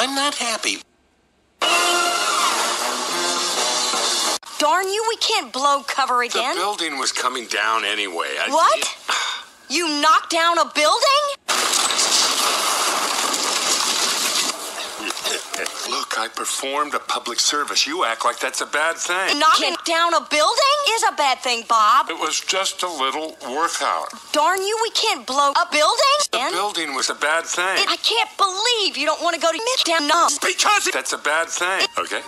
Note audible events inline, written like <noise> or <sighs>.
I'm not happy. Darn you, we can't blow cover again. The building was coming down anyway. I- What? <sighs> You knocked down a building? Look, I performed a public service. You act like that's a bad thing. Knocking down a building is a bad thing, Bob. It was just a little workout. Darn you, we can't blow a building. The building was a bad thing. I can't believe you don't want to go to down. No. Because that's a bad thing. Okay?